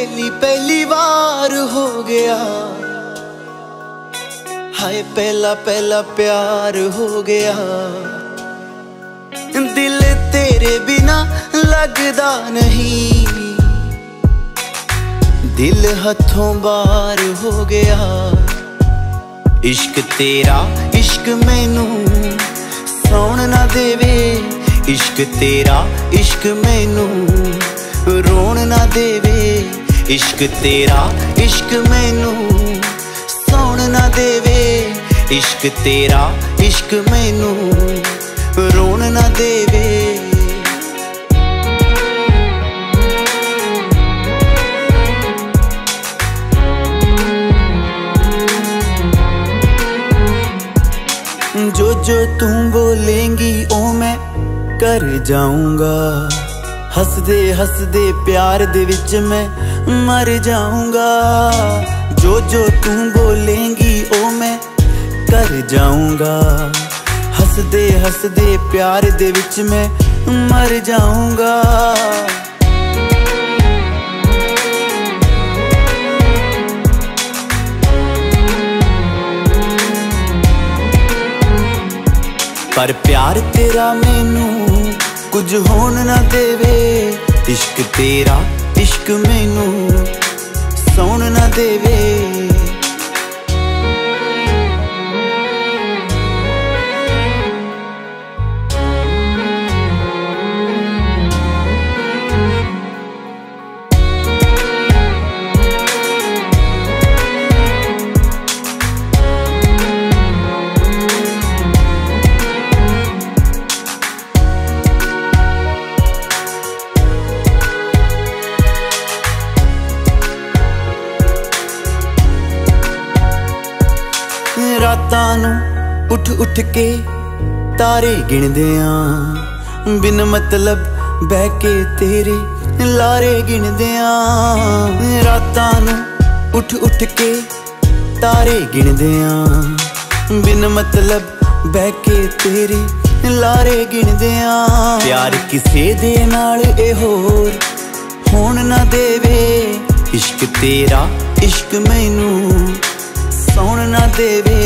पहली पहली बार हो गया। हाय, पहला पहला प्यार हो गया। दिल तेरे बिना लगदा नहीं। दिल हथों बार हो गया। इश्क तेरा, इश्क मैनू सौन ना देवे। इश्क तेरा, इश्क मैनू रोन ना देवे। इश्क तेरा, इश्क मैनू सुन ना देवे। इश्क तेरा, इश्क मैनू रोन ना देवे। जो जो तुम बोलेंगी, ओ मैं कर जाऊँगा। ਹੱਸਦੇ ਹੱਸਦੇ ਪਿਆਰ ਦੇ ਵਿੱਚ ਮੈਂ ਮਰ ਜਾਊਂਗਾ ਜੋ ਜੋ ਤੂੰ ਬੋਲੇਂਗੀ ਉਹ ਮੈਂ ਕਰ ਜਾਊਂਗਾ ਹੱਸਦੇ ਹੱਸਦੇ ਪਿਆਰ ਦੇ ਵਿੱਚ ਮੈਂ ਮਰ ਜਾਊਂਗਾ ਪਰ ਪਿਆਰ ਤੇਰਾ ਮੈਨੂੰ ਕੁਝ ਹੋਣ ਨਾ ਦੇਵੇ। ਇਸ਼ਕ ਤੇਰਾ ਇਸ਼ਕ ਮੈਨੂੰ ਸੌਣ ਨਾ ਦੇਵੇ। ਰਾਤਾਂ ਨੂੰ ਉੱਠ ਉੱਠ ਕੇ ਤਾਰੇ ਗਿਣਦੇ ਆਂ। ਬਿਨ ਮਤਲਬ ਬਹਿ ਕੇ ਤੇਰੇ ਲਾਰੇ ਗਿਣਦੇ ਆਂ। ਰਾਤਾਂ ਨੂੰ ਉੱਠ ਉੱਠ ਕੇ ਤਾਰੇ ਗਿਣਦੇ ਆਂ। ਬਿਨ ਮਤਲਬ ਬਹਿ ਕੇ ਤੇਰੇ ਲਾਰੇ ਗਿਣਦੇ ਆਂ। ਪਿਆਰ ਕਿਸੇ ਦੇ ਨਾਲ ਇਹ ਹੋਰ ਹੋਣ ਨਾ ਦੇਵੇ। ਇਸ਼ਕ ਤੇਰਾ ਇਸ਼ਕ ਮੈਨੂੰ ਸੌਣ ਨਾ ਦੇਵੇ।